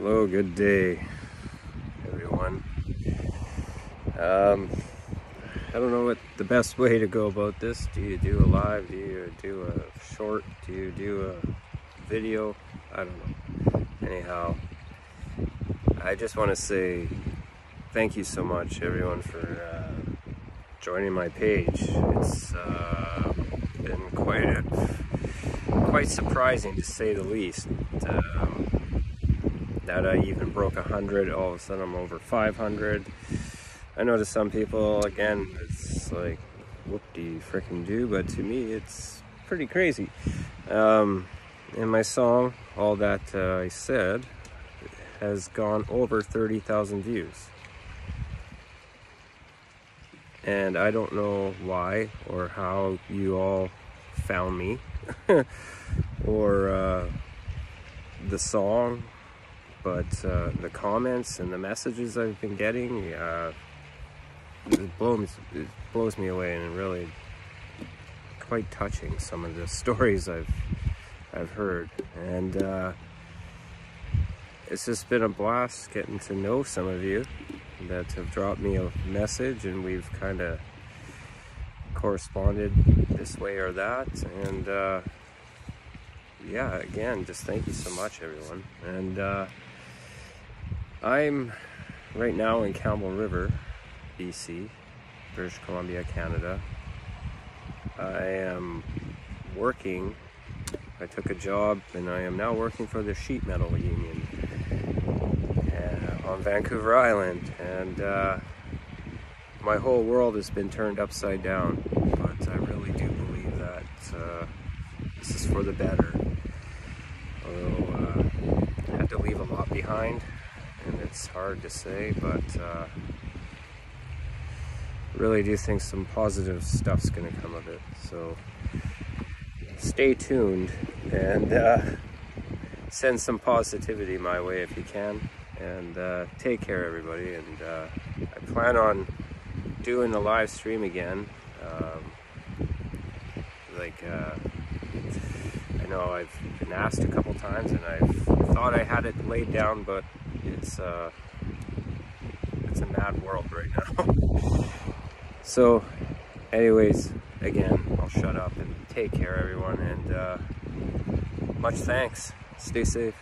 Hello, good day, everyone. Um, I don't know what the best way to go about this. Do you do a live? Do you do a short? Do you do a video? I don't know. Anyhow, I just want to say thank you so much, everyone, for uh, joining my page. It's uh, been quite a, quite surprising to say the least. Um, that I even broke 100, all of a sudden I'm over 500. I know to some people, again, it's like, whoop do you freaking do? But to me, it's pretty crazy. Um, in my song, All That uh, I Said, has gone over 30,000 views. And I don't know why or how you all found me or uh, the song but uh, the comments and the messages I've been getting, uh, it blows it blows me away, and really quite touching. Some of the stories I've I've heard, and uh, it's just been a blast getting to know some of you that have dropped me a message, and we've kind of corresponded this way or that, and uh, yeah, again, just thank you so much, everyone, and. Uh, I'm right now in Campbell River, BC, British Columbia, Canada. I am working, I took a job and I am now working for the Sheet Metal Union uh, on Vancouver Island and uh, my whole world has been turned upside down but I really do believe that uh, this is for the better. Although uh, I had to leave a lot behind it's hard to say, but uh, really do think some positive stuff's going to come of it. So stay tuned and uh, send some positivity my way if you can. And uh, take care, everybody. And uh, I plan on doing the live stream again. Um, like, uh, I know I've been asked a couple times and I've thought I had it laid down, but it's uh, it's a mad world right now. so, anyways, again, I'll shut up and take care, everyone, and uh, much thanks. Stay safe.